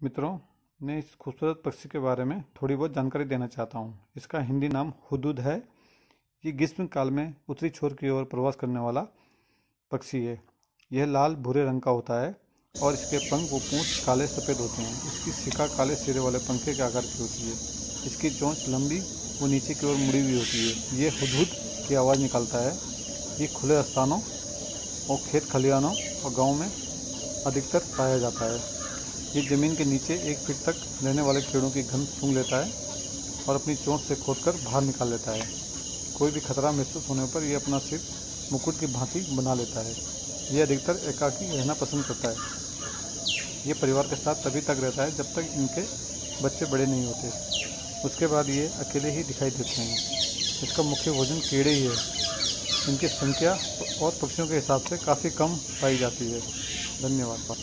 मित्रों, मैं इस खूबसूरत पक्षी के बारे में थोड़ी बहुत जानकारी देना चाहता हूँ। इसका हिंदी नाम हुदूद है। ये ग्रीष्म काल में उत्तरी छोर की ओर प्रवास करने वाला पक्षी है। यह लाल, भूरे रंग का होता है और इसके पंख व पूंछ काले, सफ़ेद होते हैं। इसकी शिका काले सिरे वाले पंखे के आकार की होती है। इसकी चोंच लंबी व नीचे की ओर मुड़ी हुई होती है। ये हुदहुद की आवाज़ निकालता है। ये खुले स्थानों और खेत खलिहानों और गाँव में अधिकतर पाया जाता है। ये ज़मीन के नीचे एक फीट तक रहने वाले कीड़ों की गंध सूंघ लेता है और अपनी चोट से खोदकर बाहर निकाल लेता है। कोई भी खतरा महसूस होने पर यह अपना सिर मुकुट की भांति बना लेता है। ये अधिकतर एकाकी रहना पसंद करता है। ये परिवार के साथ तभी तक रहता है जब तक इनके बच्चे बड़े नहीं होते। उसके बाद ये अकेले ही दिखाई देते हैं। इसका मुख्य भोजन कीड़े ही है। इनकी संख्या और पक्षियों के हिसाब से काफ़ी कम पाई जाती है। धन्यवाद।